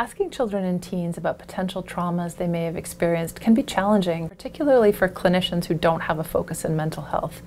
Asking children and teens about potential traumas they may have experienced can be challenging, particularly for clinicians who don't have a focus in mental health.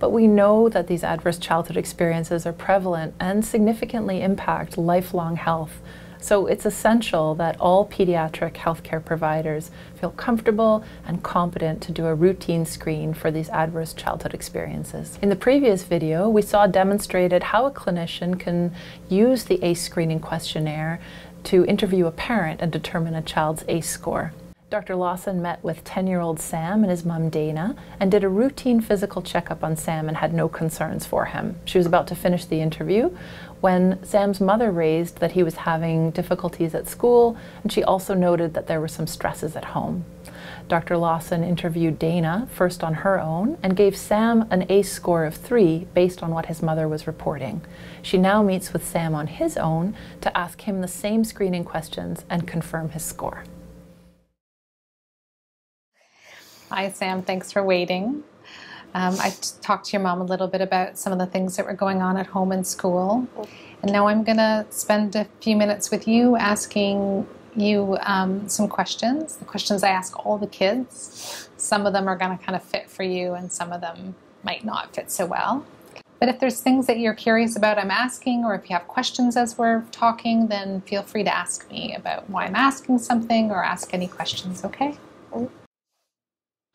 But we know that these adverse childhood experiences are prevalent and significantly impact lifelong health. So it's essential that all pediatric healthcare providers feel comfortable and competent to do a routine screen for these adverse childhood experiences. In the previous video, we saw demonstrated how a clinician can use the ACE screening questionnaire to interview a parent and determine a child's ACE score. Dr. Lawson met with 10 year old Sam and his mom Dana and did a routine physical checkup on Sam and had no concerns for him. She was about to finish the interview when Sam's mother raised that he was having difficulties at school and she also noted that there were some stresses at home. Dr. Lawson interviewed Dana first on her own and gave Sam an ACE score of three based on what his mother was reporting. She now meets with Sam on his own to ask him the same screening questions and confirm his score. Hi, Sam. Thanks for waiting. Um, I talked to your mom a little bit about some of the things that were going on at home and school. And now I'm going to spend a few minutes with you asking you um, some questions. The questions I ask all the kids. Some of them are going to kind of fit for you, and some of them might not fit so well. But if there's things that you're curious about, I'm asking, or if you have questions as we're talking, then feel free to ask me about why I'm asking something or ask any questions, okay?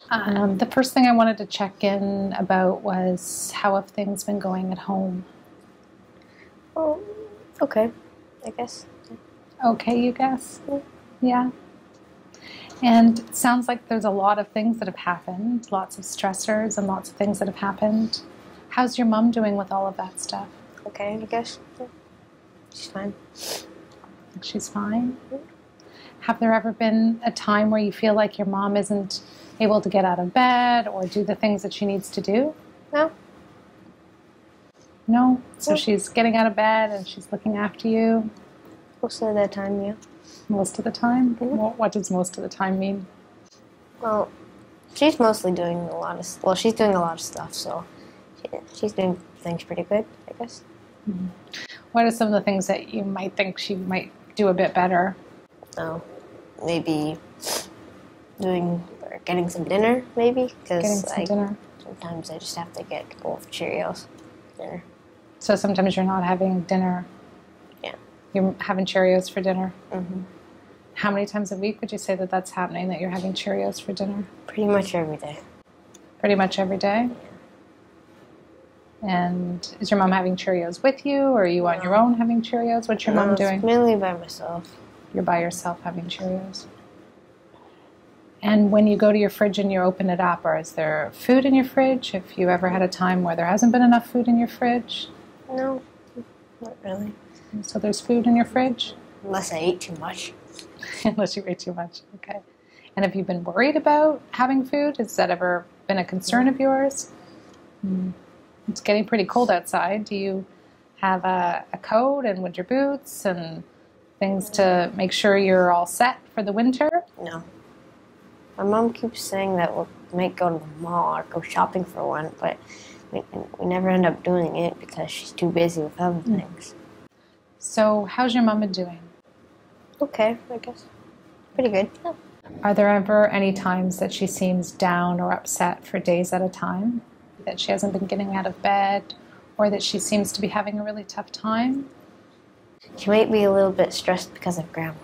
Um, the first thing I wanted to check in about was how have things been going at home? Well, okay, I guess. Okay, you guess? Yeah. And it sounds like there's a lot of things that have happened, lots of stressors and lots of things that have happened. How's your mom doing with all of that stuff? Okay, I guess. She's fine. She's fine. Have there ever been a time where you feel like your mom isn't able to get out of bed or do the things that she needs to do? No. No? So No. she's getting out of bed and she's looking after you Most of the time, yeah. most of the time? What, what does most of the time mean? Well, she's mostly doing a lot of. Well, she's doing a lot of stuff, so she, she's doing things pretty good, I guess. Mm-hmm. What are some of the things that you might think she might do a bit better? No, maybe doing or getting some dinner, maybe because some sometimes I just have to get a bowl of Cheerios dinner. So sometimes you're not having dinner. You're having Cheerios for dinner. hmm How many times a week would you say that that's happening, that you're having Cheerios for dinner? Pretty much every day. Pretty much every day? And is your mom having Cheerios with you, or are you on your own having Cheerios? What's your No, mom doing? Mainly by myself. You're by yourself having Cheerios. And when you go to your fridge and you open it up, or is there food in your fridge? If you ever had a time where there hasn't been enough food in your fridge, No, not really. so there's food in your fridge, Unless I ate too much. unless you ate too much. Okay. And have you been worried about having food? Has that ever been a concern of yours? Hmm. It's getting pretty cold outside. Do you have a, a coat and winter boots and things to make sure you're all set for the winter? No. My mom keeps saying that we might go to the mall or go shopping for one, but we, we never end up doing it because she's too busy with other hmm. things. So, how's your mama doing? Okay, I guess. Pretty good. Yeah. Are there ever any times that she seems down or upset for days at a time? That she hasn't been getting out of bed or that she seems to be having a really tough time? She might be a little bit stressed because of grandma.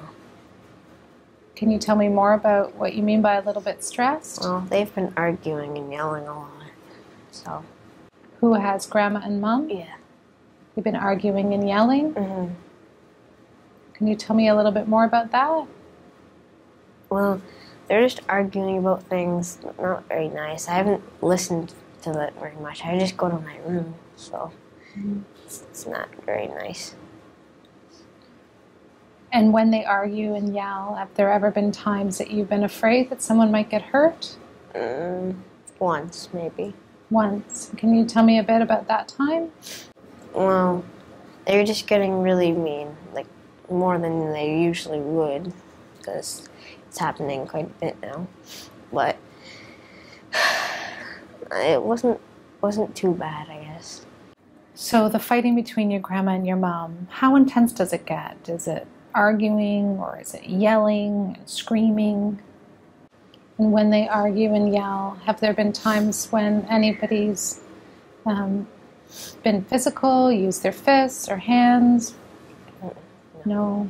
Can you tell me more about what you mean by a little bit stressed? Well, they've been arguing and yelling a lot. So, Who has grandma and mom? yeah. You've been arguing and yelling. hmm Can you tell me a little bit more about that? Well, they're just arguing about things not very nice. I haven't listened to that very much. I just go to my room, so it's, it's not very nice. And when they argue and yell, have there ever been times that you've been afraid that someone might get hurt? Mm, once, maybe. Once. Can you tell me a bit about that time? Well, they're just getting really mean, like more than they usually would, because it's happening quite a bit now. But it wasn't wasn't too bad, I guess. So the fighting between your grandma and your mom, how intense does it get? Is it arguing or is it yelling and screaming? And when they argue and yell, have there been times when anybody's um, been physical, used their fists or hands? No.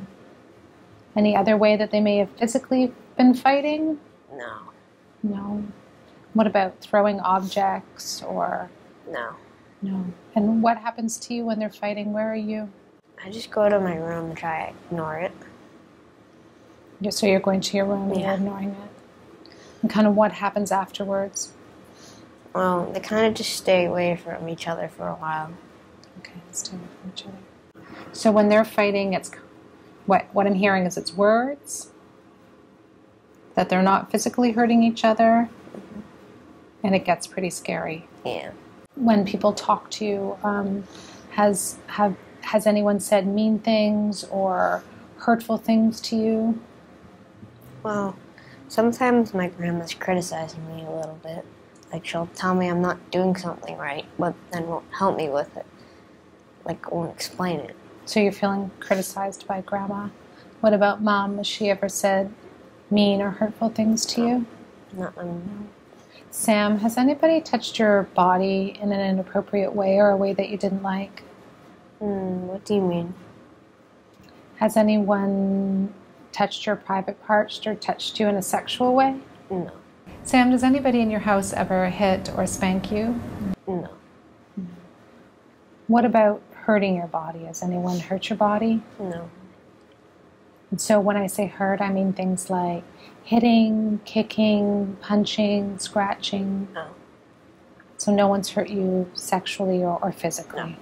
Any other way that they may have physically been fighting? No. No. What about throwing objects or No. no? And what happens to you when they're fighting? Where are you? I just go to my room and try to ignore it. Yeah, So you're going to your room and you're ignoring it. And kind of what happens afterwards? Well, they kind of just stay away from each other for a while. Okay, stay away from each other. So when they're fighting, it's what what I'm hearing is it's words that they're not physically hurting each other, and it gets pretty scary. Yeah. when people talk to you, um, has have has anyone said mean things or hurtful things to you? Well, sometimes my grandma's criticizing me a little bit. Like she'll tell me I'm not doing something right, but then won't help me with it. Like won't explain it. So you're feeling criticized by grandma. What about mom? Has she ever said mean or hurtful things to you? Not um, Sam, has anybody touched your body in an inappropriate way or a way that you didn't like? hmm, what do you mean? Has anyone touched your private parts or touched you in a sexual way? No. Sam, does anybody in your house ever hit or spank you? No. Hmm. What about hurting your body? Has anyone hurt your body? No. And so when I say hurt, I mean things like hitting, kicking, punching, scratching. No. So no one's hurt you sexually or, or physically. No.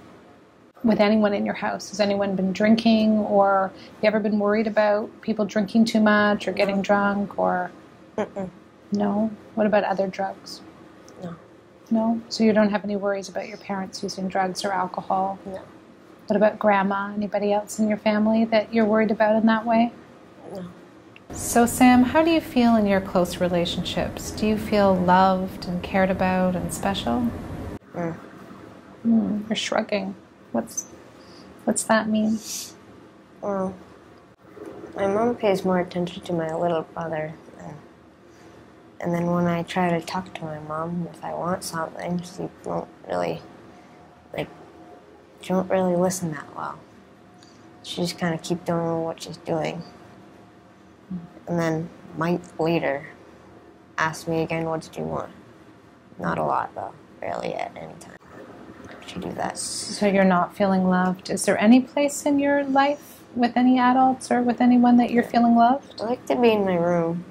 With anyone in your house, has anyone been drinking or you ever been worried about people drinking too much or getting drunk or Mm-mm. no? What about other drugs? No. No? So you don't have any worries about your parents using drugs or alcohol? No. What about grandma? Anybody else in your family that you're worried about in that way? No. So, Sam, how do you feel in your close relationships? Do you feel loved and cared about and special? Mm. Hmm, you're shrugging. What's what's that mean? Well, my mom pays more attention to my little brother. And, and then when I try to talk to my mom if I want something, she won't really, like, she won't really listen that well. She just kind of keep doing what she's doing. And then might later ask me again, what did you want? Not a lot though, really at any time. She do that. So you're not feeling loved. Is there any place in your life with any adults or with anyone that you're feeling loved? I like to be in my room.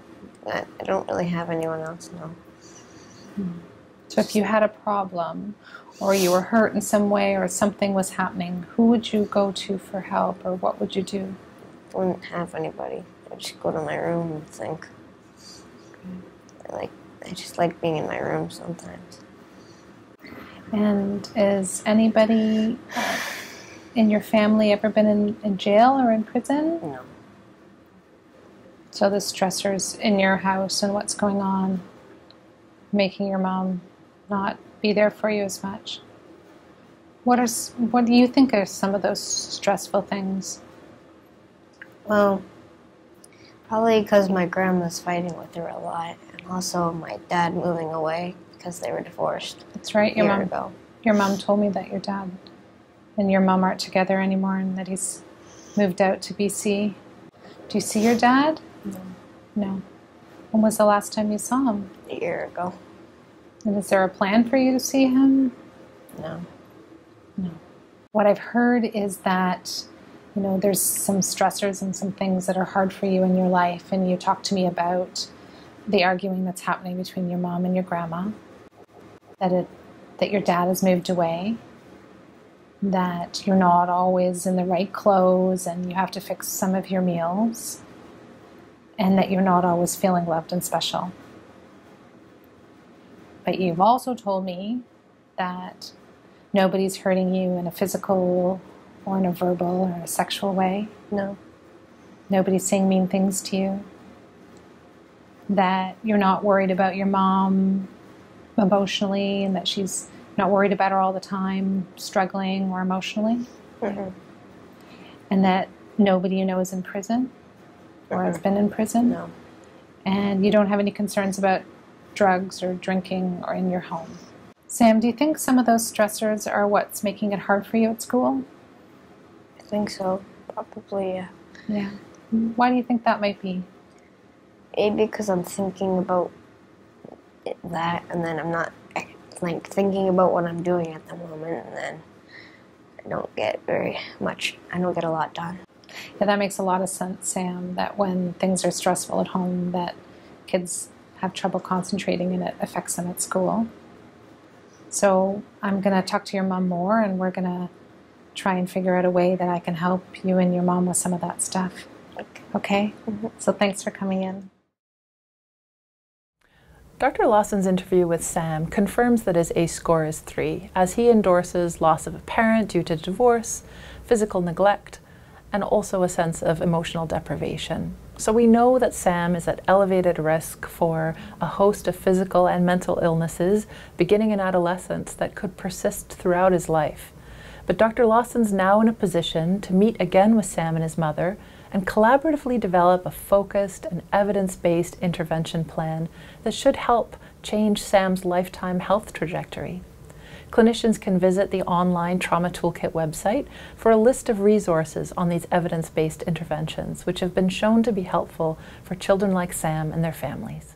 I don't really have anyone else now. So if you had a problem or you were hurt in some way or something was happening, who would you go to for help or what would you do? I wouldn't have anybody. I'd just go to my room and think. I like I just like being in my room sometimes. And is anybody uh, in your family ever been in, in jail or in prison? No. So the stressors in your house and what's going on making your mom not be there for you as much. What are what do you think are some of those stressful things? Well, probably because my grandma's fighting with her a lot, and also my dad moving away because they were divorced That's right. Your mom ago. your mom told me that your dad and your mom aren't together anymore and that he's moved out to BC. Do you see your dad? No. No. When was the last time you saw him? A year ago. And is there a plan for you to see him? No. No. What I've heard is that, you know, there's some stressors and some things that are hard for you in your life, and you talked to me about the arguing that's happening between your mom and your grandma. That it, that your dad has moved away. That you're not always in the right clothes, and you have to fix some of your meals. And that you're not always feeling loved and special. But you've also told me that nobody's hurting you in a physical or in a verbal or a sexual way. No. Nobody's saying mean things to you. That you're not worried about your mom emotionally and that she's not worried about her all the time, struggling or emotionally. Mm-mm. And that Nobody you know is in prison or has mm-hmm. been in prison? No. And you don't have any concerns about drugs or drinking or in your home? Sam, do you think some of those stressors are what's making it hard for you at school? I think so. Probably, yeah. Yeah. Why do you think that might be? Maybe because I'm thinking about that, and then I'm not eh, like thinking about what I'm doing at the moment, and then I don't get very much. I don't get a lot done. Yeah, that makes a lot of sense, Sam, that when things are stressful at home that kids have trouble concentrating and it affects them at school. So I'm going to talk to your mom more and we're going to try and figure out a way that I can help you and your mom with some of that stuff. Like, Okay? Mm-hmm. So thanks for coming in. Dr. Lawson's interview with Sam confirms that his ACE score is 3, as he endorses loss of a parent due to divorce, physical neglect, and also a sense of emotional deprivation. So we know that Sam is at elevated risk for a host of physical and mental illnesses beginning in adolescence that could persist throughout his life. But Dr. Lawson's now in a position to meet again with Sam and his mother and collaboratively develop a focused and evidence based intervention plan that should help change Sam's lifetime health trajectory. Clinicians can visit the online Trauma Toolkit website for a list of resources on these evidence based interventions, which have been shown to be helpful for children like Sam and their families.